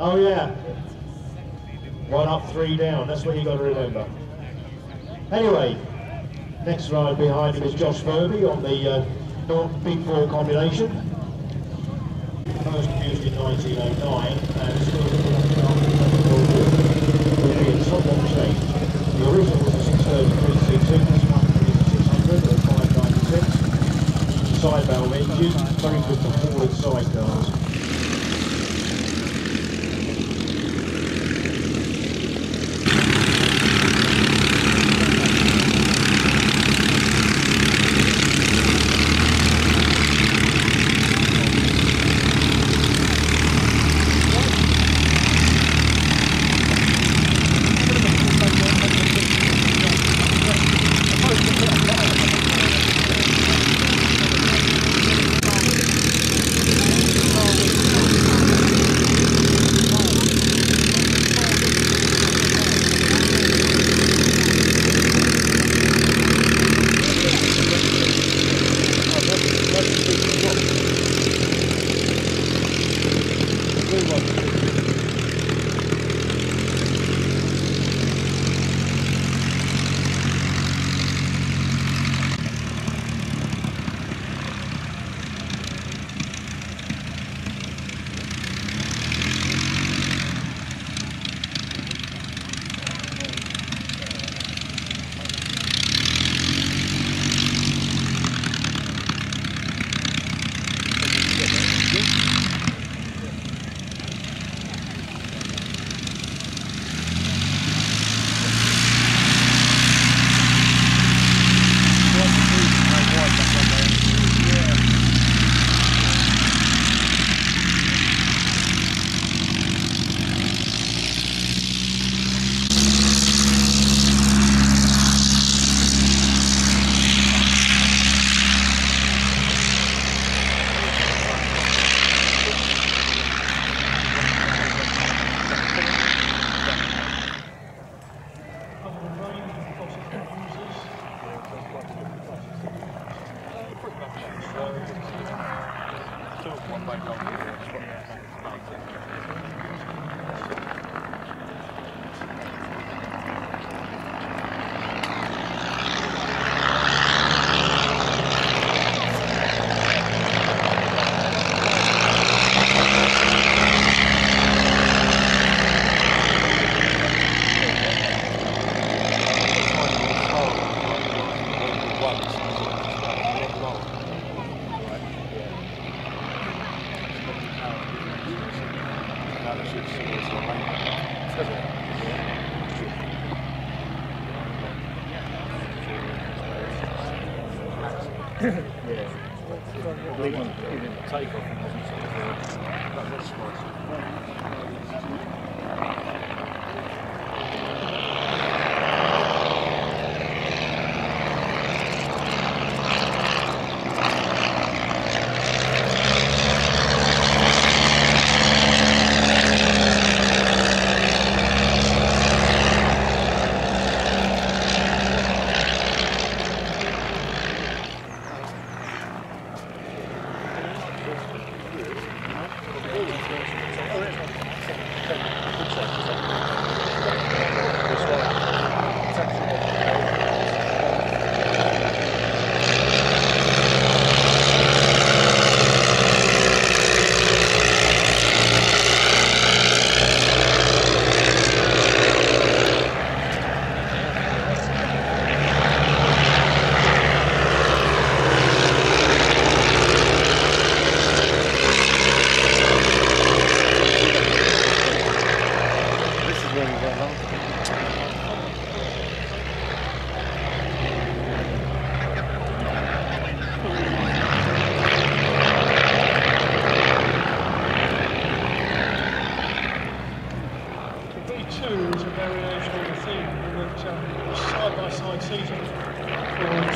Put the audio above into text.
Oh yeah. One up, three down. That's what you got to remember. Anyway, next rider behind him is Josh Furby on the uh, Big Four combination. First used in 1909 Sorry, sorry. One by one. yeah. Take off. variation on the theme, we went um, side by side season for